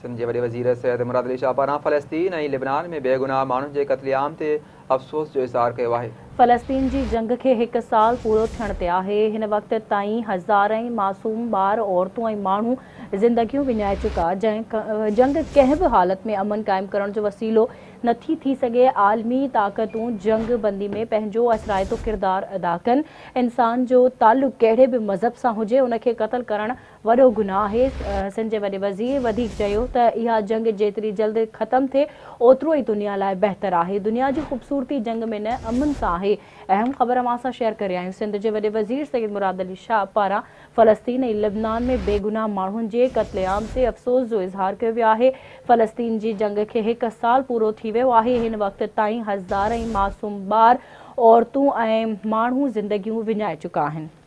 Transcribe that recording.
सिंध مراد वॾी वज़ीर सैद मुरादली शाहपारा لبنان ऐं लिबनान में बेगुना माण्हुनि قتل عام ते افسوس جو इज़ार कयो आहे फलस्तीन जी जंग खे हिक साल पूरो थियण ते आहे हिन वक़्तु ताईं हज़ारई मासूम ॿार औरतूं ऐं माण्हू ज़िंदगियूं विञाए चुका जंहिं जंग कंहिं बि हालति में अमन क़ाइमु करण जो वसीलो नथी थी सघे आलमी ताक़तूं जंग बंदी में पंहिंजो असराइतो किरदारु अदा कनि इंसान जो तालुक कहिड़े बि मज़हब सां हुजे उन खे क़तलु करणु वॾो गुनाह सिंध जे वॾे वज़ीर वधीक चयो त इहा जंग जेतिरी जल्द ख़तमु थिए ओतिरो ई दुनिया लाइ बहितरु आहे दुनिया जी ख़ूबसूरती जंग में न अमन सां आहे लिबनान में बेगुनाह माण्हुनि जे कतले आम ते अफ़सोस जो इज़हार कयो वियो आहे फ़लस्तीन जी जंग खे हिकु साल पूरो थी वियो आहे हिन वक़्त ताईं हज़ार ई मासूम ॿार औरतूं ऐं माण्हू ज़िंदगियूं विञाए चुका आहिनि